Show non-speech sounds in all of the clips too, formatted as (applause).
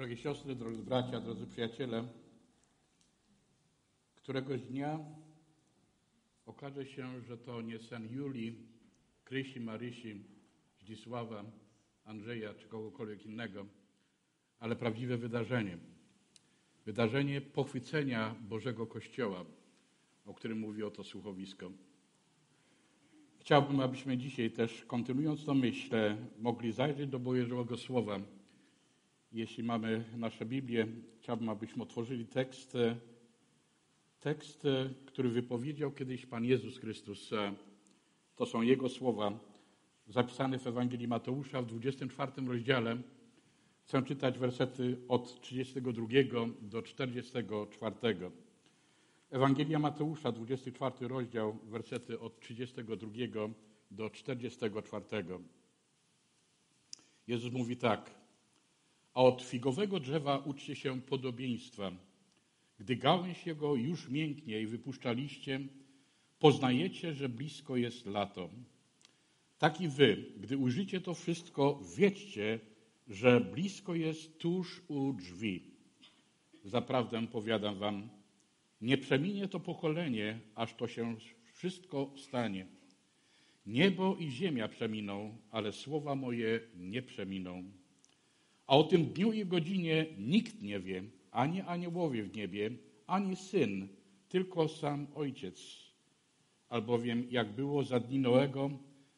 Drogie siostry, drodzy bracia, drodzy przyjaciele, któregoś dnia okaże się, że to nie sen Julii, Krysi, Marysi, Zdzisława, Andrzeja czy kogokolwiek innego, ale prawdziwe wydarzenie. Wydarzenie pochwycenia Bożego Kościoła, o którym mówi oto słuchowisko. Chciałbym, abyśmy dzisiaj też, kontynuując tę myśl, mogli zajrzeć do Bożego Słowa. Jeśli mamy nasze Biblię, chciałbym, abyśmy otworzyli tekst, tekst, który wypowiedział kiedyś Pan Jezus Chrystus. To są Jego słowa zapisane w Ewangelii Mateusza w 24 rozdziale. Chcę czytać wersety od 32 do 44. Ewangelia Mateusza, 24 rozdział, wersety od 32 do 44. Jezus mówi tak. A od figowego drzewa uczcie się podobieństwa. Gdy gałęź jego już mięknie i poznajecie, że blisko jest lato. Tak i wy, gdy ujrzycie to wszystko, wiedzcie, że blisko jest tuż u drzwi. Zaprawdę powiadam wam, nie przeminie to pokolenie, aż to się wszystko stanie. Niebo i ziemia przeminą, ale słowa moje nie przeminą. A o tym dniu i godzinie nikt nie wie, ani aniołowie w niebie, ani syn, tylko sam ojciec. Albowiem jak było za dni Noego,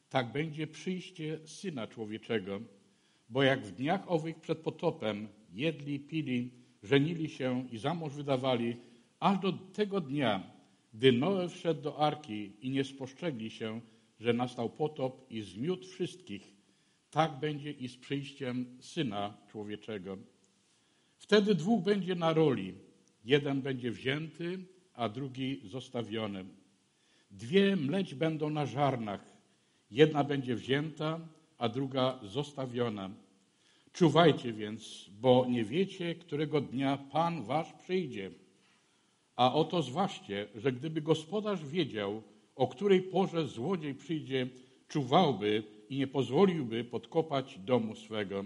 tak będzie przyjście syna człowieczego. Bo jak w dniach owych przed potopem jedli, pili, żenili się i za mąż wydawali, aż do tego dnia, gdy Noe wszedł do arki i nie spostrzegli się, że nastał potop i zmiótł wszystkich, tak będzie i z przyjściem Syna Człowieczego. Wtedy dwóch będzie na roli. Jeden będzie wzięty, a drugi zostawiony. Dwie mleć będą na żarnach. Jedna będzie wzięta, a druga zostawiona. Czuwajcie więc, bo nie wiecie, którego dnia Pan wasz przyjdzie. A oto zważcie, że gdyby gospodarz wiedział, o której porze złodziej przyjdzie, czuwałby i nie pozwoliłby podkopać domu swego.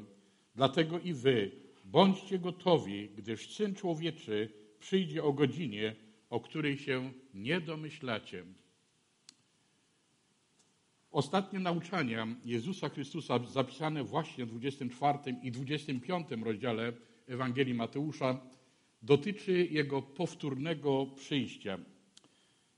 Dlatego i wy bądźcie gotowi, gdyż Syn Człowieczy przyjdzie o godzinie, o której się nie domyślacie. Ostatnie nauczania Jezusa Chrystusa zapisane właśnie w 24 i 25 rozdziale Ewangelii Mateusza dotyczy Jego powtórnego przyjścia.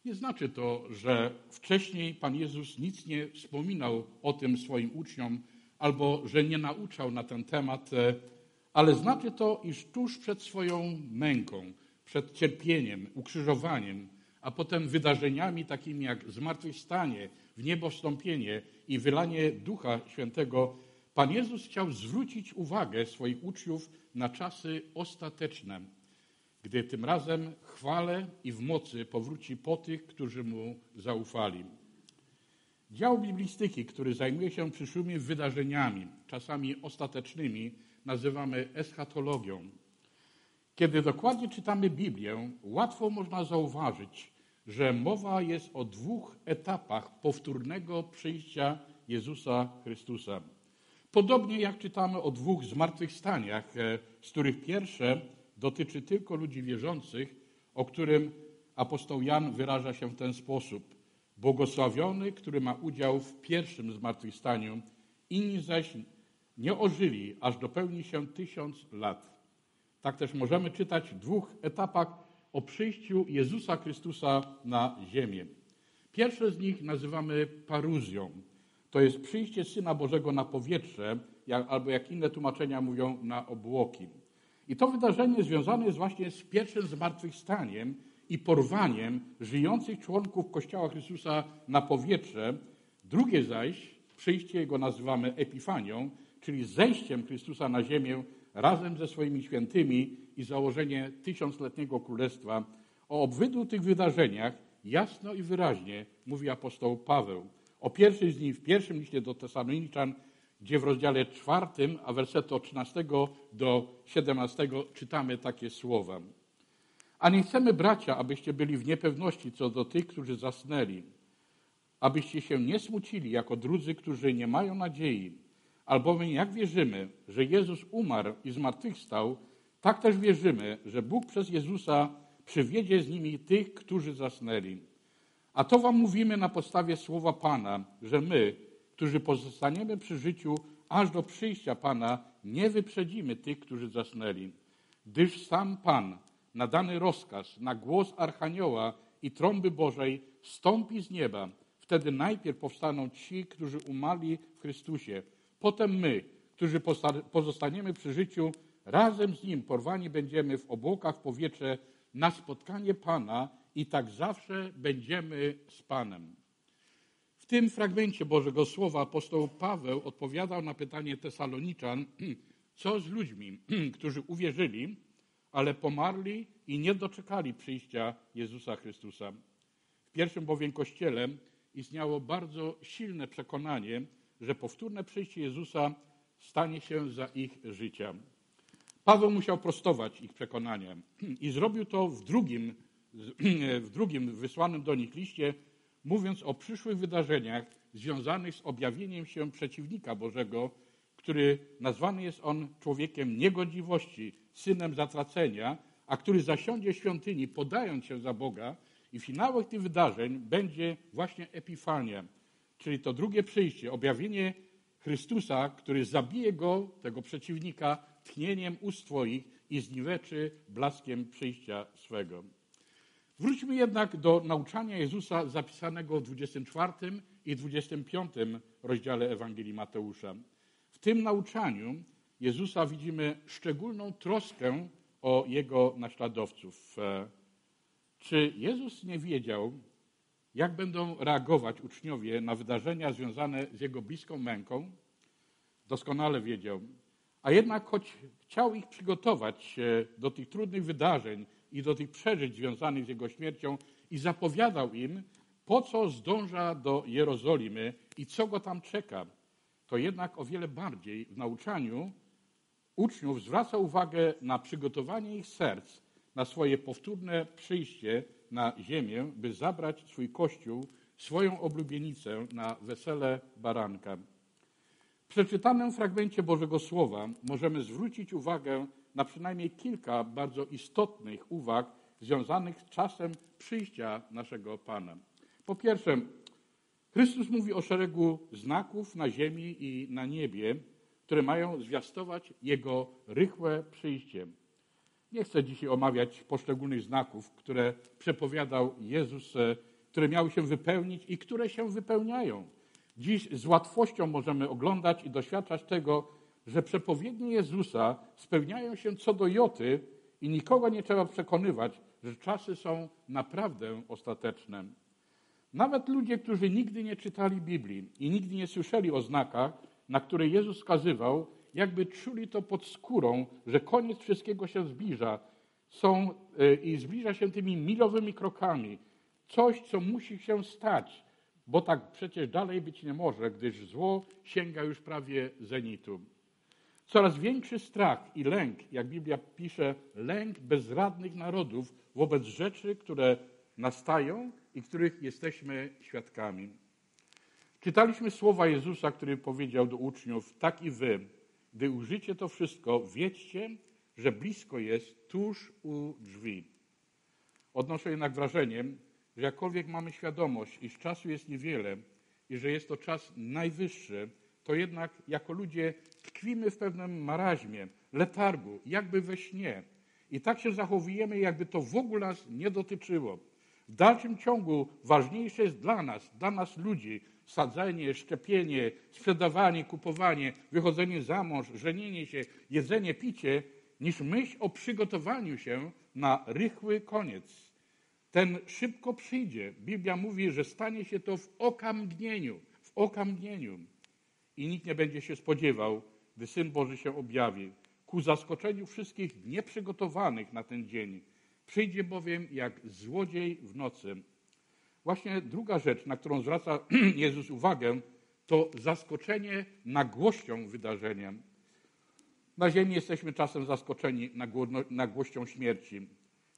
Nie znaczy to, że wcześniej Pan Jezus nic nie wspominał o tym swoim uczniom albo że nie nauczał na ten temat, e, ale znaczy to, iż tuż przed swoją męką, przed cierpieniem, ukrzyżowaniem, a potem wydarzeniami takimi jak zmartwychwstanie, w niebo wstąpienie i wylanie Ducha Świętego, Pan Jezus chciał zwrócić uwagę swoich uczniów na czasy ostateczne gdy tym razem chwale i w mocy powróci po tych, którzy mu zaufali. Dział biblistyki, który zajmuje się przyszłymi wydarzeniami, czasami ostatecznymi, nazywamy eschatologią. Kiedy dokładnie czytamy Biblię, łatwo można zauważyć, że mowa jest o dwóch etapach powtórnego przyjścia Jezusa Chrystusa. Podobnie jak czytamy o dwóch zmartwychwstaniach, e, z których pierwsze dotyczy tylko ludzi wierzących, o którym apostoł Jan wyraża się w ten sposób. Błogosławiony, który ma udział w pierwszym zmartwychwstaniu, inni zaś nie ożyli, aż dopełni się tysiąc lat. Tak też możemy czytać w dwóch etapach o przyjściu Jezusa Chrystusa na ziemię. Pierwsze z nich nazywamy paruzją. To jest przyjście Syna Bożego na powietrze, jak, albo jak inne tłumaczenia mówią, na obłoki. I to wydarzenie związane jest właśnie z pierwszym zmartwychwstaniem i porwaniem żyjących członków Kościoła Chrystusa na powietrze. Drugie zaś, przyjście Jego nazywamy Epifanią, czyli zejściem Chrystusa na ziemię razem ze swoimi świętymi i założenie tysiącletniego królestwa. O obydwu tych wydarzeniach jasno i wyraźnie mówi apostoł Paweł. O pierwszym z nich w pierwszym liście do Tesaloniczan gdzie w rozdziale czwartym, a wersetu od 13 do 17 czytamy takie słowa. A nie chcemy, bracia, abyście byli w niepewności co do tych, którzy zasnęli, abyście się nie smucili jako drudzy, którzy nie mają nadziei. Albowiem jak wierzymy, że Jezus umarł i zmartwychwstał, tak też wierzymy, że Bóg przez Jezusa przywiedzie z nimi tych, którzy zasnęli. A to wam mówimy na podstawie słowa Pana, że my, którzy pozostaniemy przy życiu aż do przyjścia Pana, nie wyprzedzimy tych, którzy zasnęli. Gdyż sam Pan, na dany rozkaz, na głos Archanioła i trąby Bożej, stąpi z nieba. Wtedy najpierw powstaną ci, którzy umarli w Chrystusie. Potem my, którzy pozostaniemy przy życiu, razem z Nim porwani będziemy w obłokach w powietrze na spotkanie Pana i tak zawsze będziemy z Panem. Tym fragmencie Bożego Słowa apostoł Paweł odpowiadał na pytanie Tesaloniczan, (clears throat) co z ludźmi, (clears throat) którzy uwierzyli, ale pomarli i nie doczekali przyjścia Jezusa Chrystusa. W pierwszym bowiem kościele istniało bardzo silne przekonanie, że powtórne przyjście Jezusa stanie się za ich życia. Paweł musiał prostować ich przekonania (clears throat) i zrobił to w drugim, w drugim wysłanym do nich liście, mówiąc o przyszłych wydarzeniach związanych z objawieniem się przeciwnika Bożego, który nazwany jest on człowiekiem niegodziwości, synem zatracenia, a który zasiądzie świątyni, podając się za Boga, i finałem tych wydarzeń będzie właśnie Epifania, czyli to drugie przyjście, objawienie Chrystusa, który zabije go, tego przeciwnika, tchnieniem ust Twoich i zniweczy blaskiem przyjścia swego. Wróćmy jednak do nauczania Jezusa zapisanego w 24 i 25 rozdziale Ewangelii Mateusza. W tym nauczaniu Jezusa widzimy szczególną troskę o jego naśladowców. Czy Jezus nie wiedział, jak będą reagować uczniowie na wydarzenia związane z jego bliską męką? Doskonale wiedział. A jednak, choć chciał ich przygotować do tych trudnych wydarzeń i do tych przeżyć związanych z jego śmiercią, i zapowiadał im, po co zdąża do Jerozolimy i co go tam czeka, to jednak o wiele bardziej w nauczaniu uczniów zwraca uwagę na przygotowanie ich serc na swoje powtórne przyjście na ziemię, by zabrać swój kościół, swoją oblubienicę na wesele baranka. W przeczytanym fragmencie Bożego Słowa możemy zwrócić uwagę na przynajmniej kilka bardzo istotnych uwag związanych z czasem przyjścia naszego Pana. Po pierwsze, Chrystus mówi o szeregu znaków na ziemi i na niebie, które mają zwiastować Jego rychłe przyjście. Nie chcę dzisiaj omawiać poszczególnych znaków, które przepowiadał Jezus, e, które miały się wypełnić i które się wypełniają. Dziś z łatwością możemy oglądać i doświadczać tego, że przepowiednie Jezusa spełniają się co do joty i nikogo nie trzeba przekonywać, że czasy są naprawdę ostateczne. Nawet ludzie, którzy nigdy nie czytali Biblii i nigdy nie słyszeli o znakach, na które Jezus wskazywał, jakby czuli to pod skórą, że koniec wszystkiego się zbliża. Są e, i zbliża się tymi milowymi krokami. Coś, co musi się stać, bo tak przecież dalej być nie może, gdyż zło sięga już prawie zenitu. Coraz większy strach i lęk, jak Biblia pisze, lęk bezradnych narodów wobec rzeczy, które nastają i których jesteśmy świadkami. Czytaliśmy słowa Jezusa, który powiedział do uczniów: Tak i wy, gdy użycie to wszystko, wiedzcie, że blisko jest tuż u drzwi. Odnoszę jednak wrażenie, że jakkolwiek mamy świadomość, iż czasu jest niewiele i że jest to czas najwyższy, to jednak jako ludzie tkwimy w pewnym maraźmie, letargu, jakby we śnie. I tak się zachowujemy, jakby to w ogóle nas nie dotyczyło. W dalszym ciągu ważniejsze jest dla nas, dla nas ludzi, sadzenie, szczepienie, sprzedawanie, kupowanie, wychodzenie za mąż, żenienie się, jedzenie, picie, niż myśl o przygotowaniu się na rychły koniec. Ten szybko przyjdzie. Biblia mówi, że stanie się to w okamgnieniu, w okamgnieniu. I nikt nie będzie się spodziewał, gdy Syn Boży się objawi. Ku zaskoczeniu wszystkich nieprzygotowanych na ten dzień. Przyjdzie bowiem jak złodziej w nocy. Właśnie druga rzecz, na którą zwraca (clears throat) Jezus uwagę, to zaskoczenie nagłością wydarzenia. Na ziemi jesteśmy czasem zaskoczeni nagłością śmierci.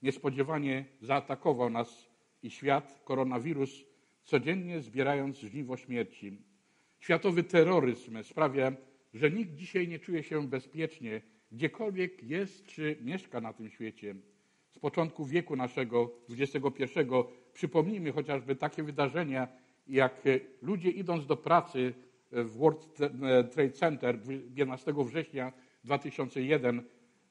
Niespodziewanie zaatakował nas i świat koronawirus, codziennie zbierając żniwo śmierci. Światowy terroryzm sprawia, że nikt dzisiaj nie czuje się bezpiecznie, gdziekolwiek jest czy mieszka na tym świecie. Z początku wieku naszego XXI przypomnijmy chociażby takie wydarzenia, jak ludzie idąc do pracy w World Trade Center 11 września 2001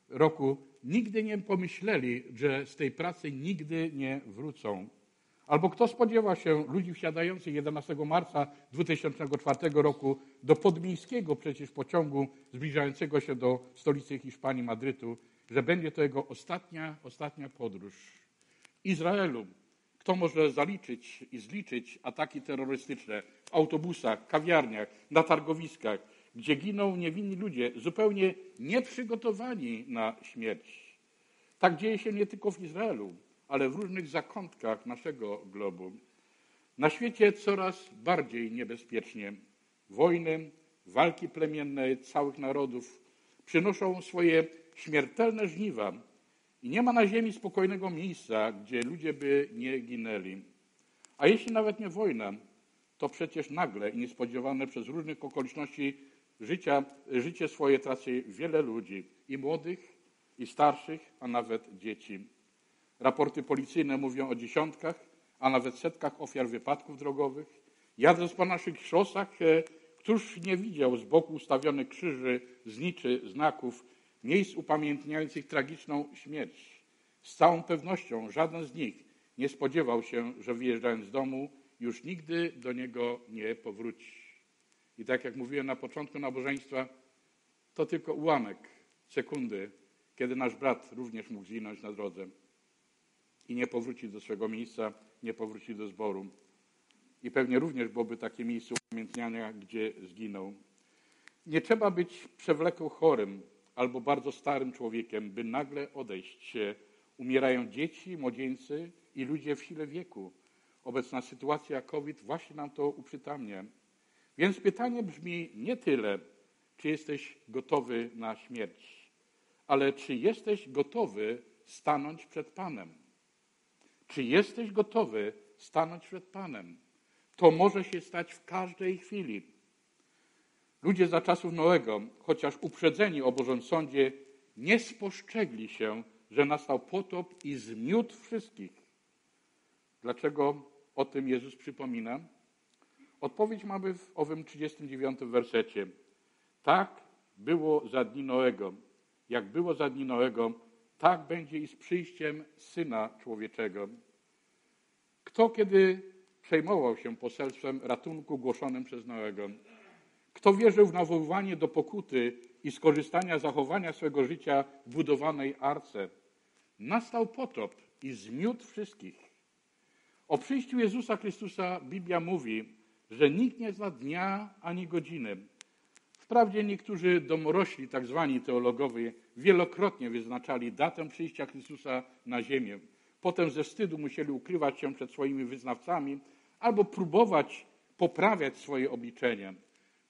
roku, nigdy nie pomyśleli, że z tej pracy nigdy nie wrócą. Albo kto spodziewa się ludzi wsiadających 11 marca 2004 roku do podmiejskiego przecież pociągu zbliżającego się do stolicy Hiszpanii, Madrytu, że będzie to jego ostatnia, ostatnia podróż. Izraelu, kto może zaliczyć i zliczyć ataki terrorystyczne w autobusach, kawiarniach, na targowiskach, gdzie giną niewinni ludzie, zupełnie nieprzygotowani na śmierć. Tak dzieje się nie tylko w Izraelu, ale w różnych zakątkach naszego globu. Na świecie coraz bardziej niebezpiecznie. Wojny, walki plemienne całych narodów przynoszą swoje śmiertelne żniwa i nie ma na ziemi spokojnego miejsca, gdzie ludzie by nie ginęli. A jeśli nawet nie wojna, to przecież nagle i niespodziewane przez różnych okoliczności życia, życie swoje traci wiele ludzi, i młodych, i starszych, a nawet dzieci. Raporty policyjne mówią o dziesiątkach, a nawet setkach ofiar wypadków drogowych. Jadąc po naszych szosach, e, któż nie widział z boku ustawionych krzyży, zniczy, znaków, miejsc upamiętniających tragiczną śmierć? Z całą pewnością żaden z nich nie spodziewał się, że wyjeżdżając z domu, już nigdy do niego nie powróci. I tak jak mówiłem na początku nabożeństwa, to tylko ułamek sekundy, kiedy nasz brat również mógł zginąć na drodze i nie powrócić do swego miejsca, nie powrócić do zboru. I pewnie również byłoby takie miejsce upamiętniania, gdzie zginął. Nie trzeba być przewlekłym chorym albo bardzo starym człowiekiem, by nagle odejść. Umierają dzieci, młodzieńcy i ludzie w sile wieku. Obecna sytuacja COVID właśnie nam to uprzytamnia. Więc pytanie brzmi nie tyle, czy jesteś gotowy na śmierć, ale czy jesteś gotowy stanąć przed Panem. Czy jesteś gotowy stanąć przed Panem? To może się stać w każdej chwili. Ludzie za czasów Noego, chociaż uprzedzeni o Bożym Sądzie, nie spostrzegli się, że nastał potop i zmiótł wszystkich. Dlaczego o tym Jezus przypomina? Odpowiedź mamy w owym 39 wersecie. Tak było za dni Noego. Jak było za dni Noego, tak będzie i z przyjściem Syna Człowieczego. Kto kiedy przejmował się poselstwem ratunku głoszonym przez Noego? Kto wierzył w nawoływanie do pokuty i skorzystania zachowania swego życia w budowanej arce? Nastał potop i zmiótł wszystkich. O przyjściu Jezusa Chrystusa Biblia mówi, że nikt nie zna dnia ani godziny. Wprawdzie niektórzy domorośli, tak zwani teologowie, wielokrotnie wyznaczali datę przyjścia Chrystusa na ziemię. Potem ze wstydu musieli ukrywać się przed swoimi wyznawcami albo próbować poprawiać swoje obliczenia.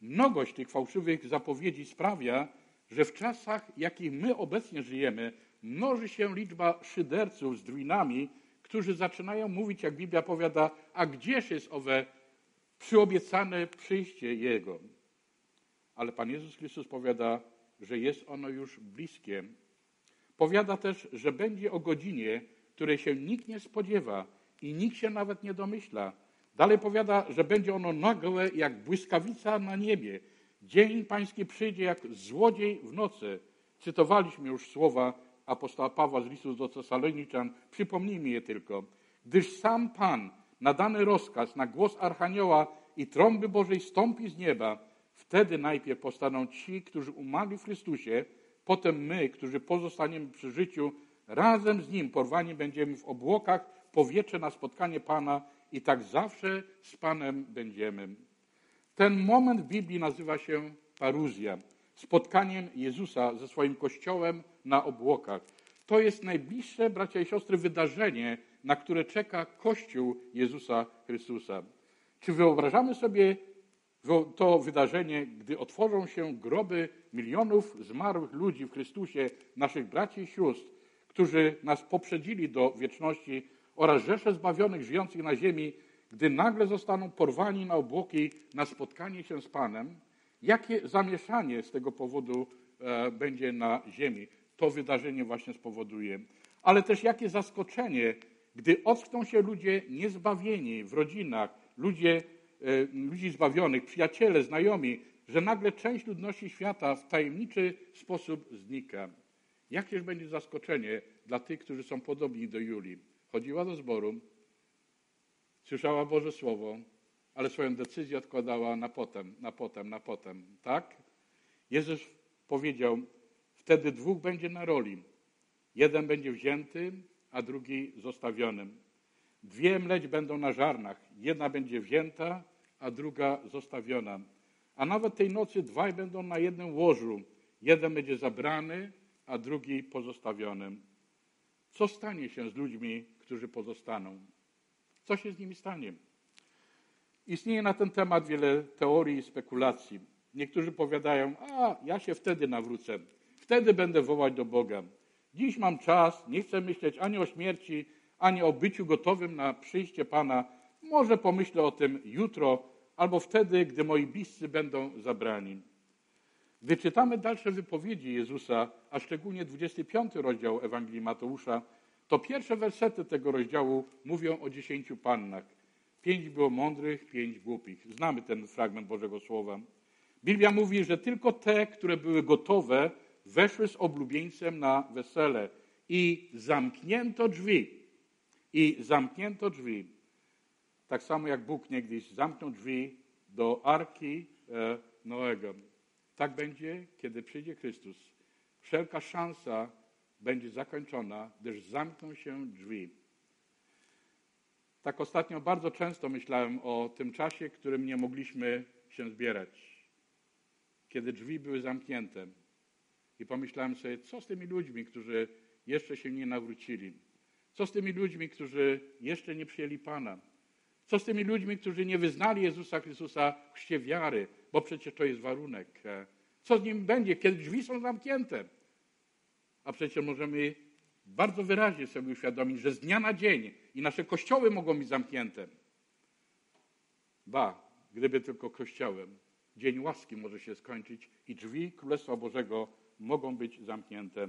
Mnogość tych fałszywych zapowiedzi sprawia, że w czasach, jakich my obecnie żyjemy, mnoży się liczba szyderców z druinami, którzy zaczynają mówić, jak Biblia powiada, a gdzież jest owe przyobiecane przyjście Jego? Ale Pan Jezus Chrystus powiada, że jest ono już bliskie. Powiada też, że będzie o godzinie, której się nikt nie spodziewa i nikt się nawet nie domyśla. Dalej powiada, że będzie ono nagłe jak błyskawica na niebie. Dzień pański przyjdzie jak złodziej w nocy. Cytowaliśmy już słowa apostoła Pawła z listu do Tesaloniczan. Przypomnijmy je tylko. Gdyż sam Pan nadany rozkaz na głos Archanioła i trąby Bożej stąpi z nieba, wtedy najpierw powstaną ci, którzy umarli w Chrystusie, potem my, którzy pozostaniemy przy życiu, razem z Nim porwani będziemy w obłokach powietrze na spotkanie Pana i tak zawsze z Panem będziemy. Ten moment w Biblii nazywa się paruzja, spotkaniem Jezusa ze swoim Kościołem na obłokach. To jest najbliższe, bracia i siostry, wydarzenie, na które czeka Kościół Jezusa Chrystusa. Czy wyobrażamy sobie to wydarzenie, gdy otworzą się groby milionów zmarłych ludzi w Chrystusie, naszych braci i sióstr, którzy nas poprzedzili do wieczności oraz rzesze zbawionych żyjących na ziemi, gdy nagle zostaną porwani na obłoki na spotkanie się z Panem, Jakie zamieszanie z tego powodu e, będzie na ziemi? To wydarzenie właśnie spowoduje. Ale też jakie zaskoczenie, gdy ockną się ludzie niezbawieni w rodzinach, ludzie, ludzi zbawionych, przyjaciele, znajomi, że nagle część ludności świata w tajemniczy sposób znika. Jakież będzie zaskoczenie dla tych, którzy są podobni do Julii. Chodziła do zboru, słyszała Boże Słowo, ale swoją decyzję odkładała na potem, na potem, na potem. Tak? Jezus powiedział, wtedy dwóch będzie na roli. Jeden będzie wzięty, a drugi zostawionym. Dwie mleć będą na żarnach. Jedna będzie wzięta, a druga zostawiona. A nawet tej nocy dwaj będą na jednym łożu. Jeden będzie zabrany, a drugi pozostawiony. Co stanie się z ludźmi, którzy pozostaną? Co się z nimi stanie? Istnieje na ten temat wiele teorii i spekulacji. Niektórzy powiadają, a ja się wtedy nawrócę, wtedy będę wołać do Boga. Dziś mam czas, nie chcę myśleć ani o śmierci, ani o byciu gotowym na przyjście Pana. Może pomyślę o tym jutro, albo wtedy, gdy moi bliscy będą zabrani. Gdy czytamy dalsze wypowiedzi Jezusa, a szczególnie 25 rozdział Ewangelii Mateusza, to pierwsze wersety tego rozdziału mówią o dziesięciu pannach. Pięć było mądrych, pięć głupich. Znamy ten fragment Bożego Słowa. Biblia mówi, że tylko te, które były gotowe, weszły z oblubieńcem na wesele i zamknięto drzwi. I zamknięto drzwi. Tak samo jak Bóg niegdyś zamknął drzwi do arki e, Noego. Tak będzie, kiedy przyjdzie Chrystus. Wszelka szansa będzie zakończona, gdyż zamkną się drzwi. Tak ostatnio bardzo często myślałem o tym czasie, którym nie mogliśmy się zbierać. Kiedy drzwi były zamknięte. I pomyślałem sobie, co z tymi ludźmi, którzy jeszcze się nie nawrócili? Co z tymi ludźmi, którzy jeszcze nie przyjęli Pana? Co z tymi ludźmi, którzy nie wyznali Jezusa Chrystusa w chrzcie wiary, bo przecież to jest warunek. Co z nimi będzie, kiedy drzwi są zamknięte? A przecież możemy bardzo wyraźnie sobie uświadomić, że z dnia na dzień i nasze kościoły mogą być zamknięte. Ba, gdyby tylko kościołem, dzień łaski może się skończyć i drzwi Królestwa Bożego mogą być zamknięte.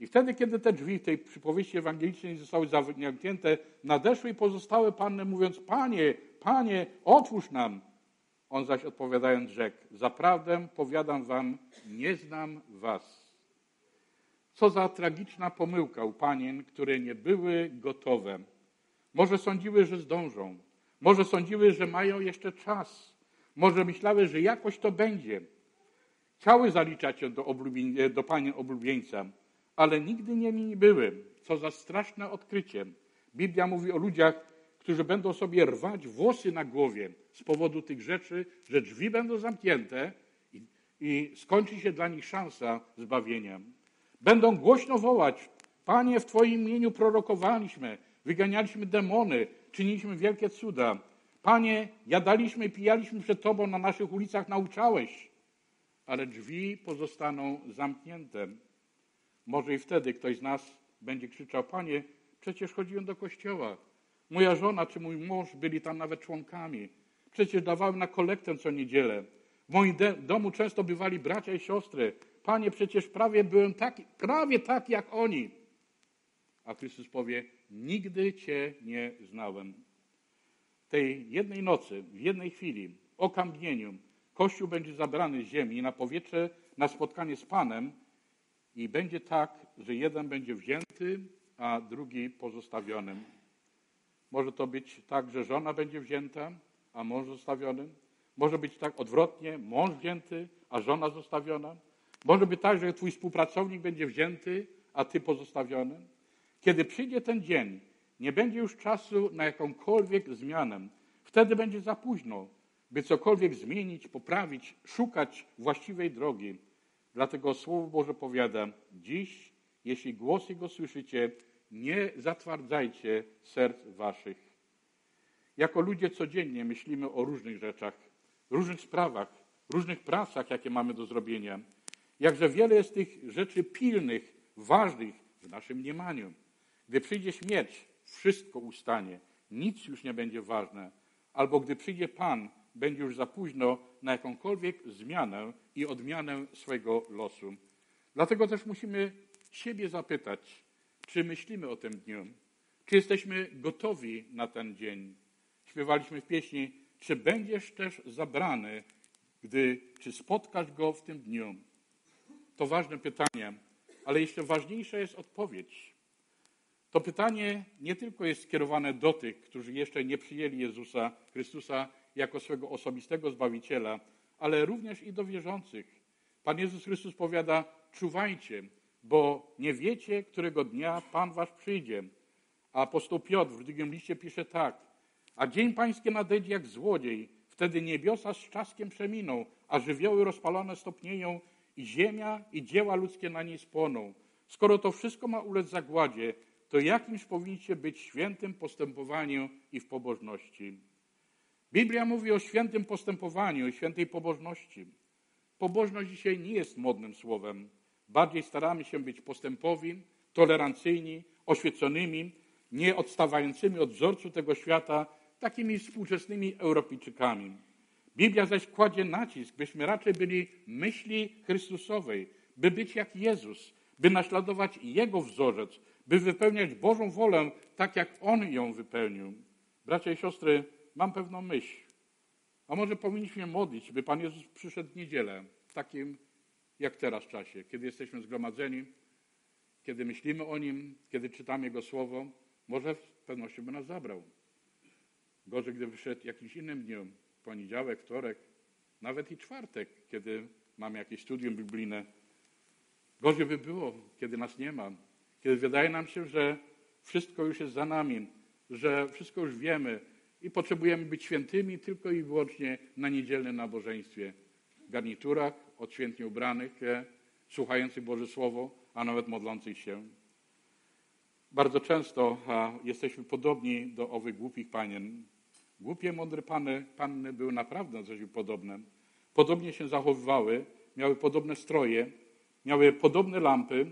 I wtedy, kiedy te drzwi w tej przypowieści ewangelicznej zostały zamknięte, nadeszły i pozostałe panny, mówiąc: Panie, Panie, otwórz nam. On zaś odpowiadając rzekł: Zaprawdę powiadam wam, nie znam was. Co za tragiczna pomyłka u panien, które nie były gotowe. Może sądziły, że zdążą. Może sądziły, że mają jeszcze czas. Może myślały, że jakoś to będzie. Chciały zaliczać się do, do panien oblubieńca, ale nigdy nimi były. Co za straszne odkrycie. Biblia mówi o ludziach, którzy będą sobie rwać włosy na głowie z powodu tych rzeczy, że drzwi będą zamknięte i, i skończy się dla nich szansa zbawienia. Będą głośno wołać: Panie, w Twoim imieniu prorokowaliśmy, wyganialiśmy demony, czyniliśmy wielkie cuda. Panie, jadaliśmy i pijaliśmy przed Tobą na naszych ulicach, nauczałeś. Ale drzwi pozostaną zamknięte. Może i wtedy ktoś z nas będzie krzyczał: Panie, przecież chodziłem do kościoła. Moja żona czy mój mąż byli tam nawet członkami. Przecież dawałem na kolektę co niedzielę. W moim domu często bywali bracia i siostry. Panie, przecież prawie byłem taki, prawie tak jak oni. A Chrystus powie, nigdy Cię nie znałem. Tej jednej nocy, w jednej chwili, okamgnieniu, Kościół będzie zabrany z ziemi na powietrze, na spotkanie z Panem i będzie tak, że jeden będzie wzięty, a drugi pozostawionym. Może to być tak, że żona będzie wzięta, a mąż zostawiony. Może być tak odwrotnie, mąż wzięty, a żona zostawiona. Może być tak, że twój współpracownik będzie wzięty, a ty pozostawiony. Kiedy przyjdzie ten dzień, nie będzie już czasu na jakąkolwiek zmianę. Wtedy będzie za późno, by cokolwiek zmienić, poprawić, szukać właściwej drogi. Dlatego Słowo Boże powiada, dziś, jeśli głos Jego słyszycie, nie zatwardzajcie serc waszych. Jako ludzie codziennie myślimy o różnych rzeczach, różnych sprawach, różnych pracach, jakie mamy do zrobienia. Jakże wiele jest tych rzeczy pilnych, ważnych w naszym mniemaniu. Gdy przyjdzie śmierć, wszystko ustanie, nic już nie będzie ważne. Albo gdy przyjdzie Pan, będzie już za późno na jakąkolwiek zmianę i odmianę swojego losu. Dlatego też musimy siebie zapytać, czy myślimy o tym dniu, czy jesteśmy gotowi na ten dzień. Śpiewaliśmy w pieśni, czy będziesz też zabrany, gdy, czy spotkasz go w tym dniu. To ważne pytanie, ale jeszcze ważniejsza jest odpowiedź. To pytanie nie tylko jest skierowane do tych, którzy jeszcze nie przyjęli Jezusa Chrystusa jako swego osobistego Zbawiciela, ale również i do wierzących. Pan Jezus Chrystus powiada, czuwajcie, bo nie wiecie, którego dnia Pan wasz przyjdzie. A apostoł Piotr w drugim liście pisze tak, a dzień pański nadejdzie jak złodziej, wtedy niebiosa z czaskiem przeminą, a żywioły rozpalone stopnieją i ziemia i dzieła ludzkie na niej spłoną. Skoro to wszystko ma ulec zagładzie, to jakimś powinniście być świętym postępowaniu i w pobożności. Biblia mówi o świętym postępowaniu i świętej pobożności. Pobożność dzisiaj nie jest modnym słowem. Bardziej staramy się być postępowi, tolerancyjni, oświeconymi, nie odstawającymi od wzorcu tego świata, takimi współczesnymi Europejczykami. Biblia zaś kładzie nacisk, byśmy raczej byli myśli Chrystusowej, by być jak Jezus, by naśladować Jego wzorzec, by wypełniać Bożą wolę tak, jak On ją wypełnił. Bracia i siostry, mam pewną myśl. A może powinniśmy modlić, by Pan Jezus przyszedł w niedzielę, w takim jak teraz czasie, kiedy jesteśmy zgromadzeni, kiedy myślimy o Nim, kiedy czytamy Jego Słowo, może z pewnością by nas zabrał. Gorzej, gdy wyszedł jakimś innym dniu, poniedziałek, wtorek, nawet i czwartek, kiedy mamy jakieś studium biblijne. Gorzej by było, kiedy nas nie ma, kiedy wydaje nam się, że wszystko już jest za nami, że wszystko już wiemy i potrzebujemy być świętymi tylko i wyłącznie na niedzielnym nabożeństwie. Garniturach, odświętnie ubranych, e, słuchających Boże Słowo, a nawet modlących się. Bardzo często jesteśmy podobni do owych głupich panien. Głupie, mądre panny, panny były naprawdę coś podobne. Podobnie się zachowywały, miały podobne stroje, miały podobne lampy.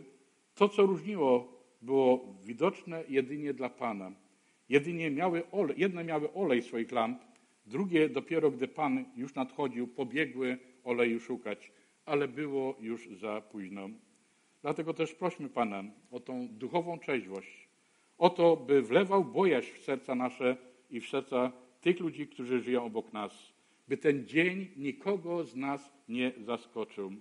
To, co różniło, było widoczne jedynie dla Pana. Jedynie miały olej, jedne miały olej swoich lamp, drugie dopiero gdy Pan już nadchodził, pobiegły oleju szukać, ale było już za późno. Dlatego też prośmy Pana o tą duchową trzeźwość, o to, by wlewał bojaźń w serca nasze i w serca tych ludzi, którzy żyją obok nas, by ten dzień nikogo z nas nie zaskoczył.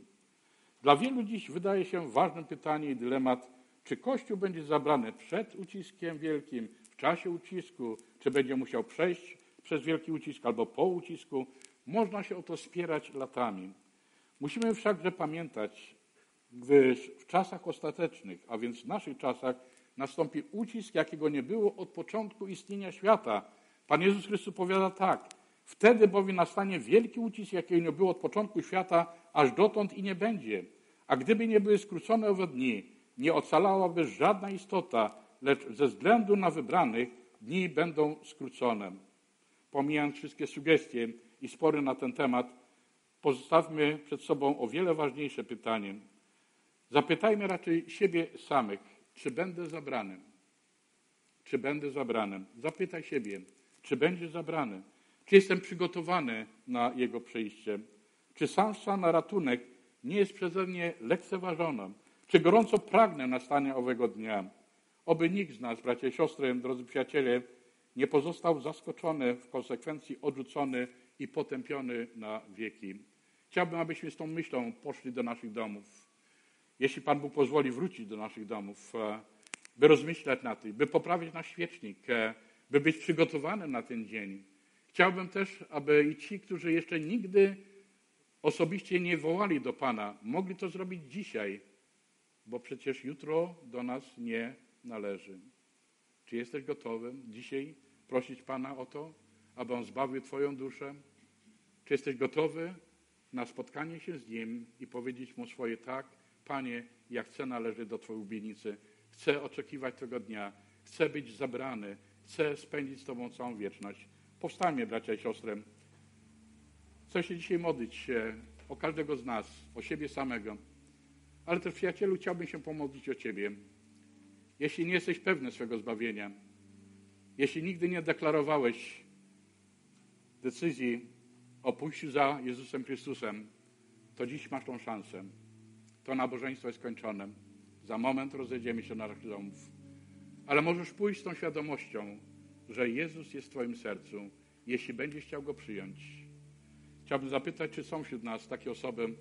Dla wielu dziś wydaje się ważnym pytanie i dylemat, czy Kościół będzie zabrany przed uciskiem wielkim, w czasie ucisku, czy będzie musiał przejść przez wielki ucisk albo po ucisku. Można się o to spierać latami. Musimy wszakże pamiętać, gdyż w czasach ostatecznych, a więc w naszych czasach, nastąpi ucisk, jakiego nie było od początku istnienia świata. Pan Jezus Chrystus powiada tak. Wtedy bowiem nastanie wielki ucisk, jakiego nie było od początku świata, aż dotąd i nie będzie. A gdyby nie były skrócone owe dni, nie ocalałaby żadna istota, lecz ze względu na wybranych dni będą skrócone. Pomijając wszystkie sugestie i spory na ten temat, pozostawmy przed sobą o wiele ważniejsze pytanie. Zapytajmy raczej siebie samych, czy będę zabrany? Czy będę zabrany? Zapytaj siebie, czy będzie zabrany? Czy jestem przygotowany na jego przyjście? Czy szansa na ratunek nie jest przeze mnie lekceważona? Czy gorąco pragnę nastania owego dnia? Oby nikt z nas, bracia i siostry, drodzy przyjaciele, nie pozostał zaskoczony, w konsekwencji odrzucony i potępiony na wieki. Chciałbym, abyśmy z tą myślą poszli do naszych domów. Jeśli Pan Bóg pozwoli wrócić do naszych domów, e, by rozmyślać na tym, by poprawić nasz świecznik, e, by być przygotowanym na ten dzień. Chciałbym też, aby i ci, którzy jeszcze nigdy osobiście nie wołali do Pana, mogli to zrobić dzisiaj, bo przecież jutro do nas nie należy. Czy jesteś gotowy dzisiaj prosić Pana o to, aby On zbawił Twoją duszę? Czy jesteś gotowy na spotkanie się z Nim i powiedzieć Mu swoje tak, Panie, ja chcę należeć do Twojej ubienicy, chcę oczekiwać tego dnia, chcę być zabrany, chcę spędzić z Tobą całą wieczność. Powstańmy, bracia i siostry. Chcę się dzisiaj modlić o każdego z nas, o siebie samego, ale też, przyjacielu, chciałbym się pomodlić o Ciebie. Jeśli nie jesteś pewny swego zbawienia, jeśli nigdy nie deklarowałeś decyzji o pójściu za Jezusem Chrystusem, to dziś masz tą szansę. To nabożeństwo jest kończone. Za moment rozejdziemy się na naszych domów. Ale możesz pójść z tą świadomością, że Jezus jest w Twoim sercu, jeśli będziesz chciał Go przyjąć. Chciałbym zapytać, czy są wśród nas takie osoby,